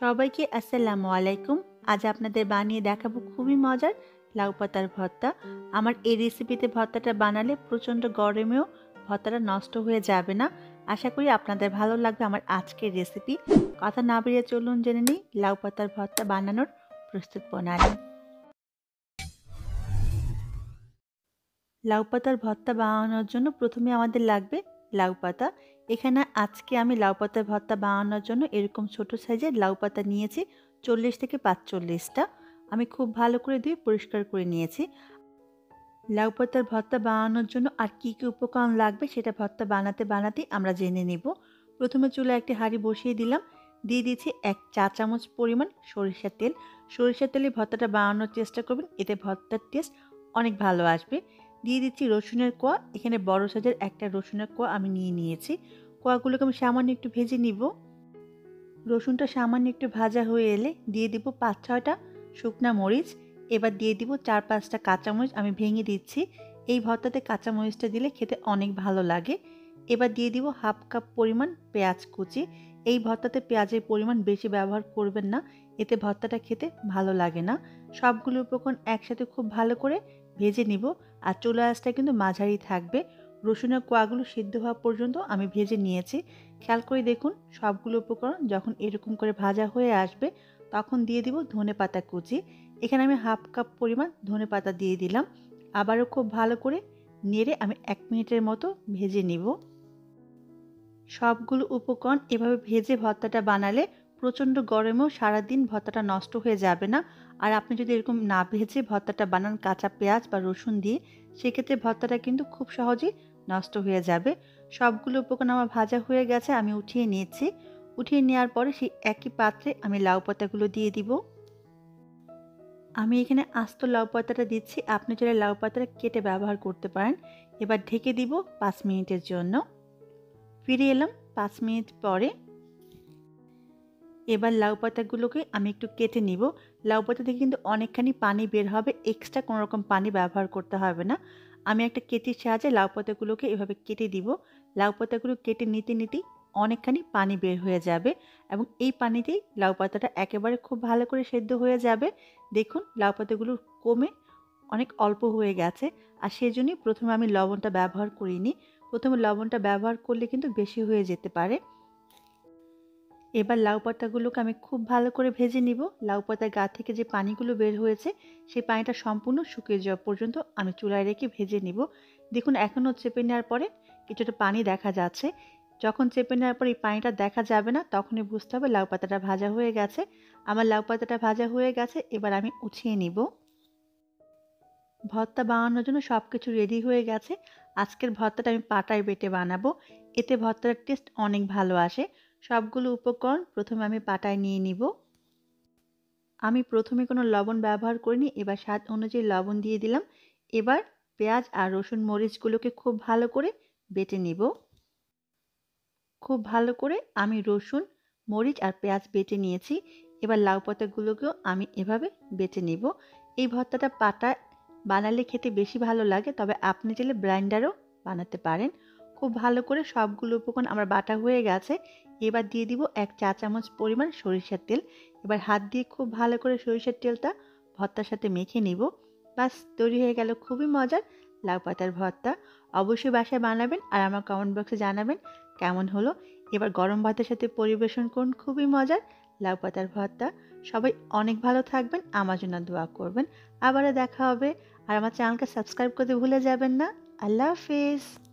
সবাইকে আসসালামু আলাইকুম। আজ আপনাদের বানিয়ে দেখাবো খুবই মজার লাউ পাতার ভর্তা। আমার এই রেসিপিতে ভর্তাটা বানালে প্রচণ্ড গরমেও ভর্তাটা নষ্ট হয়ে যাবে না। আশা করি আপনাদের ভালো লাগবে আমার আজকের রেসিপি কথা না বেরিয়ে চলুন জেনে নিই লাউ পাতার ভর্তা বানানোর প্রস্তুত প্রণালী। লাউ পাতার ভর্তা বানানোর জন্য প্রথমে আমাদের লাগবে লাউ পাতা। এখানে আজকে আমি লাউ পাতার ভর্তা বানানোর জন্য এরকম ছোট সাইজের লাউ পাতা নিয়েছি, চল্লিশ থেকে পাঁচচল্লিশটা। আমি খুব ভালো করে ধুয়ে পরিষ্কার করে নিয়েছি। লাউ পাতার ভর্তা বানানোর জন্য আর কী কী উপকরণ লাগবে সেটা ভর্তা বানাতে বানাতে আমরা জেনে নেব। প্রথমে চুলা একটি হাঁড়ি বসিয়ে দিলাম। দিয়ে দিয়েছি এক চা চামচ পরিমাণ সরিষার তেল। সরিষার তেলে ভর্তাটা বানানোর চেষ্টা করবেন, এতে ভর্তার টেস্ট অনেক ভালো আসবে। দিয়ে দিচ্ছি রসুনের কোয়া। এখানে বড় সাইজের একটা রসুনের কোয়া আমি নিয়ে নিয়েছি। কোয়াগুলোকে আমি সামান্য একটু ভেজে নিব। রসুনটা সামান্য একটু ভাজা হয়ে এলে দিয়ে দিব পাঁচ ছয়টা শুকনা মরিচ। এবার দিয়ে দিব চার পাঁচটা কাঁচামরিচ আমি ভেঙে দিচ্ছি। এই ভর্তাতে কাঁচামরিচটা দিলে খেতে অনেক ভালো লাগে। এবার দিয়ে দিব হাফ কাপ পরিমাণ পেঁয়াজ কুচি। এই ভর্তাতে পেঁয়াজের পরিমাণ বেশি ব্যবহার করবেন না। এতে ভর্তাটা খেতে ভালো লাগে না। সবগুলো উপকরণ একসাথে খুব ভালো করে ভেজে নিব আর চুলা আঁচটা কিন্তু মাঝারি থাকবে। রসুনের কোয়াগুলো সিদ্ধ হওয়া পর্যন্ত আমি ভেজে নিয়েছি। খেয়াল করে দেখুন, সবগুলো উপকরণ যখন এরকম করে ভাজা হয়ে আসবে, তখন দিয়ে দিব ধনে পাতা কুচি। এখানে আমি হাফ কাপ পরিমাণ ধনে পাতা দিয়ে দিলাম। আবারও খুব ভালো করে নেড়ে আমি এক মিনিটের মতো ভেজে নিব। সবগুলো উপকরণ এভাবে ভেজে ভর্তাটা বানালে প্রচণ্ড গরমেও সারাদিন ভর্তাটা নষ্ট হয়ে যাবে না। আর আপনি যদি এরকম না ভেজে ভর্তাটা বানান কাঁচা পেঁয়াজ বা রসুন দিয়ে, সেক্ষেত্রে ভর্তাটা কিন্তু খুব সহজেই নষ্ট হয়ে যাবে। সবগুলো উপকরণ আমার ভাজা হয়ে গেছে, আমি উঠিয়ে নিয়েছি। উঠিয়ে নেওয়ার পরে সেই একই পাত্রে আমি লাউ পাতাগুলো দিয়ে দিব। আমি এখানে আস্ত লাউ পাতাটা দিচ্ছি। আপনি চাইলে লাউ পাতাটা কেটে ব্যবহার করতে পারেন। এবার ঢেকে দিব পাঁচ মিনিটের জন্য। ফিরে এলাম পাঁচ মিনিট পরে। এবার লাউ পাতাগুলোকে আমি একটু কেটে নিব। লাউ পাতা থেকে কিন্তু অনেকখানি পানি বের হবে এক্সট্রা কোনো রকম পানি ব্যবহার করতে হবে না। আমি একটা কেটির সাহায্যে লাউ পাতাগুলোকে এভাবে কেটে দিব। লাউ পাতাগুলো কেটে নিতে নিতেই অনেকখানি পানি বের হয়ে যাবে এবং এই পানিতেই লাউ পাতাটা একেবারে খুব ভালো করে সেদ্ধ হয়ে যাবে। দেখুন, লাউ পাতাগুলো কমে অনেক অল্প হয়ে গেছে আর সেই জন্যই প্রথমে আমি লবণটা ব্যবহার করিনি। প্রথমে লবণটা ব্যবহার করলে কিন্তু বেশি হয়ে যেতে পারে। এবার লাউ পাতাগুলোকে আমি খুব ভালো করে ভেজে নিব। লাউ পাতার গা থেকে যে পানিগুলো বের হয়েছে, সেই পানিটা সম্পূর্ণ শুকিয়ে যাওয়া পর্যন্ত আমি চুলায় রেখে ভেজে নিব। দেখুন, এখনও চেপে নেওয়ার পরে কিছুটা পানি দেখা যাচ্ছে। যখন চেপে নেওয়ার পর এই পানিটা দেখা যাবে না, তখনই বুঝতে হবে লাউ পাতাটা ভাজা হয়ে গেছে। আমার লাউ পাতাটা ভাজা হয়ে গেছে, এবার আমি উঠিয়ে নিব। ভর্তা বানানোর জন্য সব কিছু রেডি হয়ে গেছে। আজকের ভর্তাটা আমি পাটায় বেটে বানাবো। এতে ভর্তার টেস্ট অনেক ভালো আসে। সবগুলো উপকরণ প্রথমে আমি পাটায় নিয়ে নিব। আমি প্রথমে কোনো লবণ ব্যবহার করিনি, এবার স্বাদ অনুযায়ী লবণ দিয়ে দিলাম। এবার পেঁয়াজ আর রসুন মরিচগুলোকে খুব ভালো করে বেটে নিব। খুব ভালো করে আমি রসুন, মরিচ আর পেঁয়াজ বেটে নিয়েছি। এবার লাউ পাতাগুলোকেও আমি এভাবে বেটে নিব। এই ভর্তাটা পাটা বানালে খেতে বেশি ভালো লাগে, তবে আপনি চাইলে ব্লাইন্ডারও বানাতে পারেন। খুব ভালো করে সবগুলো উপকরণ আমার বাটা হয়ে গেছে। এবার দিয়ে দিব এক চা চামচ পরিমাণ সরিষার তেল। এবার হাত দিয়ে খুব ভালো করে সরিষার তেলটা ভর্তার সাথে মেখে নিব। বাস, তৈরি হয়ে গেল খুবই মজার লাউ পাতার ভর্তা। অবশ্যই বাসায় বানাবেন আর আমার কমেন্ট বক্সে জানাবেন কেমন হলো। এবার গরম ভাতের সাথে পরিবেশন করুন, খুবই মজার লাউ পাতার ভর্তা। সবাই অনেক ভালো থাকবেন, আমার জন্য দোয়া করবেন। আবারও দেখা হবে আর আমার চ্যানেলকে সাবস্ক্রাইব করতে ভুলে যাবেন না। আল্লাহ হাফিজ।